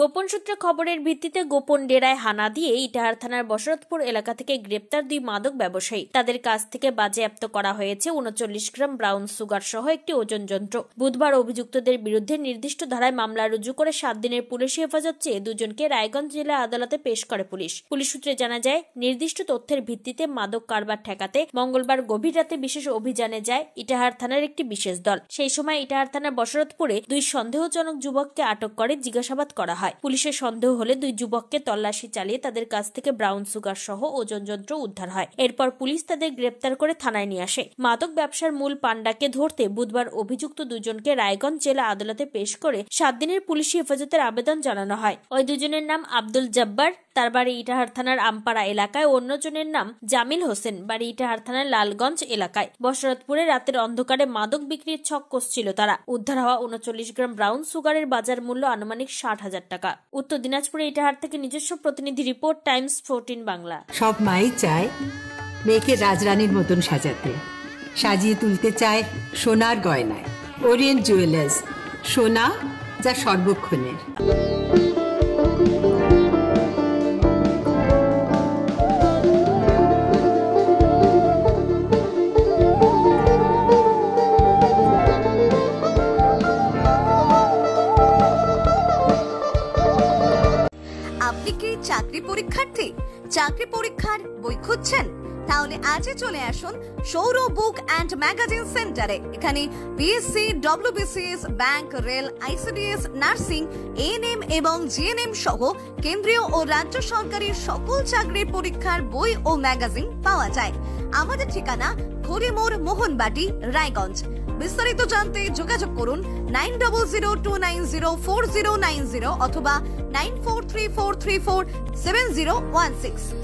গোপন সূত্রে খবরের ভিত্তিতে গোপন ডেরায় হানা দিয়ে ইটাহার থানার বসরতপুর এলাকা থেকে গ্রেপ্তার দুই মাদক ব্যবসায়ী। তাদের কাছ থেকে বাজেয়াপ্ত করা হয়েছে উনচল্লিশ গ্রাম ব্রাউন সুগার সহ একটি ওজন যন্ত্র। বুধবার অভিযুক্তদের বিরুদ্ধে নির্দিষ্ট ধারায় মামলা রুজু করে সাত দিনের পুলিশি হেফাজত চেয়ে দুজনকে রায়গঞ্জ জেলা আদালতে পেশ করে পুলিশ। পুলিশ সূত্রে জানা যায়, নির্দিষ্ট তথ্যের ভিত্তিতে মাদক কারবার ঠেকাতে মঙ্গলবার গভীর রাতে বিশেষ অভিযানে যায় ইটাহার থানার একটি বিশেষ দল। সেই সময় ইটাহার থানার বসরতপুরে দুই সন্দেহজনক যুবককে আটক করে জিজ্ঞাসাবাদ করা হয়। পুলিশের সন্দেহ হলে দুই যুবককে তল্লাশি চালিয়ে তাদের কাছ থেকে ব্রাউন সুগার সহ ওজন যন্ত্র উদ্ধার হয়। এরপর পুলিশ তাদের গ্রেপ্তার করে থানায় নিয়ে আসে। মাদক ব্যবসার মূল পান্ডাকে ধরতে বুধবার অভিযুক্ত দুজনকে রায়গঞ্জ জেলা আদালতে পেশ করে সাত দিনের পুলিশি হেফাজতের আবেদন জানানো হয়। ওই দুজনের নাম আব্দুল জব্বার। তার বাড়ি ইটাহার থানার আমপাড়া এলাকায়। অন্যজনের নাম জামিল হোসেন। বাড়ি ইটাহার থানার লালগঞ্জ এলাকায়। বসরতপুরে রাতের অন্ধকারে মাদক বিক্রির ছক কষছিল তারা। উদ্ধার হওয়া উনচল্লিশ গ্রাম ব্রাউন সুগারের বাজার মূল্য আনুমানিক ষাট হাজার টাকা। উত্তর দিনাজপুরে ইটাহার থেকে নিজস্ব প্রতিনিধি রিপোর্ট, টাইমস ফোরটিন বাংলা। সব মাই চায় মেয়েকে রাজরানীর মতন সাজাতে। সাজিয়ে তুলতে চায় সোনার গয়নায়। ওরিয়েন্ট জুয়েলার্স, সোনা যা সর্বক্ষণের। আপনি কি চাকরি পরীক্ষার্থী? চাকরি পরীক্ষার বই খুঁজছেন? তাহলে আজই চলে আসুন সৌর বুক অ্যান্ড ম্যাগাজিন সেন্টারে। এখানে BSc WBCS bank, rail ICDS nursing ANM এবং জিএনএম সহ কেন্দ্রীয় ও রাজ্য সরকারের সকল চাকরির পরীক্ষার বই ও ম্যাগাজিন পাওয়া যায়। আমাদের ঠিকানা খড়িমোড় মোহনবাটি, রায়গঞ্জ। বিস্তারিত জানতে যোগাযোগ করুন nine double zero two nine zero four zero nine zero অথবা 9434347016.